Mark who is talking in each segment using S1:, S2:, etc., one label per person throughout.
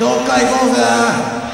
S1: どっか行こうぜ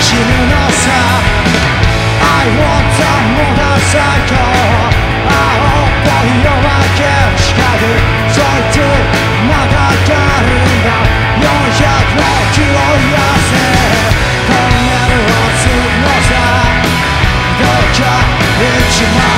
S1: 死ぬのさ I want a m o そいつまた帰るんだ400の気を癒せトンネルを積むのさどうか一枚